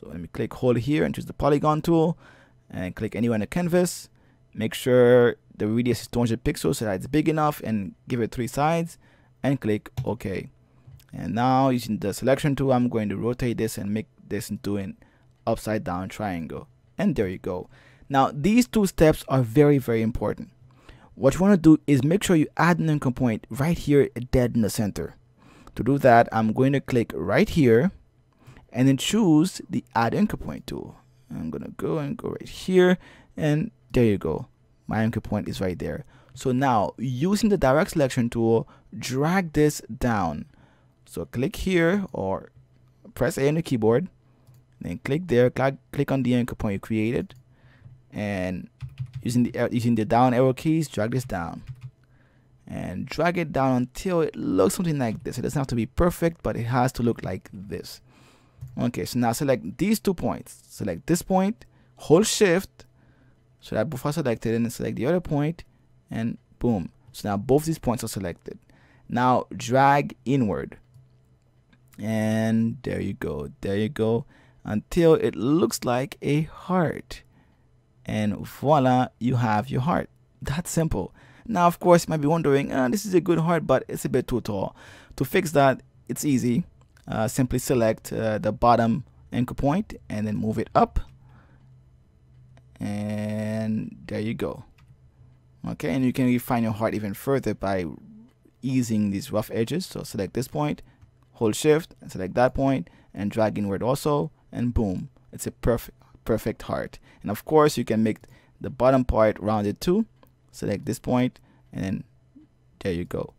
So let me click hold here and choose the polygon tool and click anywhere on the canvas. Make sure the radius is 200 pixels so that it's big enough and give it three sides and click OK. And now using the selection tool, I'm going to rotate this and make this into an upside down triangle. And there you go. Now these two steps are very, very important. What you want to do is make sure you add an anchor point right here dead in the center. To do that, I'm going to click right here and then choose the add anchor point tool. I'm going to go and go right here and there you go. My anchor point is right there. So now using the direct selection tool, drag this down. So click here or press A on the keyboard, then click there, click, click on the anchor point you created and using the uh, using the down arrow keys, drag this down and drag it down until it looks something like this. It doesn't have to be perfect, but it has to look like this. Okay, so now select these two points. Select this point, hold shift, so that both are selected, and select the other point, and boom. So now both these points are selected. Now drag inward. And there you go, there you go, until it looks like a heart. And voila, you have your heart. That simple. Now, of course, you might be wondering, uh, this is a good heart, but it's a bit too tall. To fix that, it's easy. Uh, simply select uh, the bottom anchor point and then move it up. And there you go. Okay, and you can refine your heart even further by easing these rough edges. So select this point, hold shift, and select that point, and drag inward also, and boom, it's a perfect perfect heart. And of course, you can make the bottom part rounded too select this point and then there you go